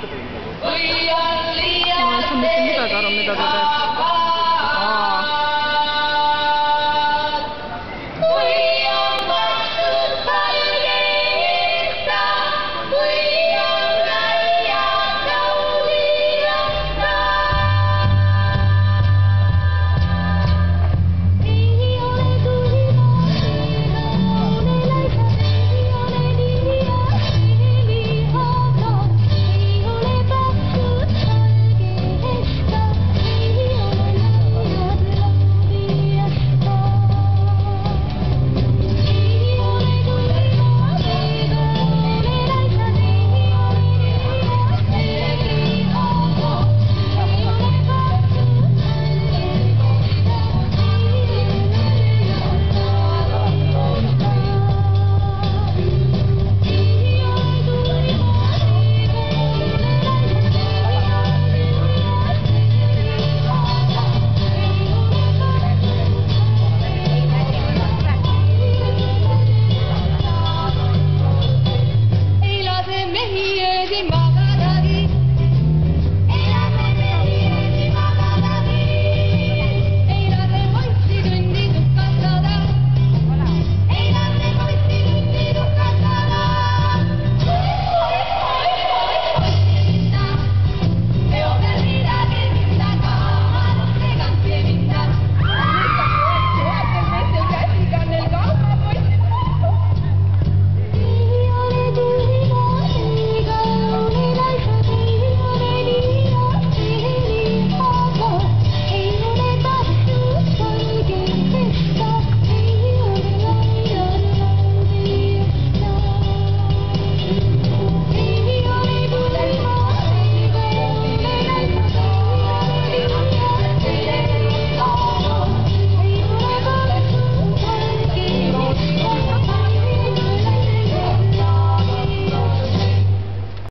아, 선미 선미가 잘합니다, 다들.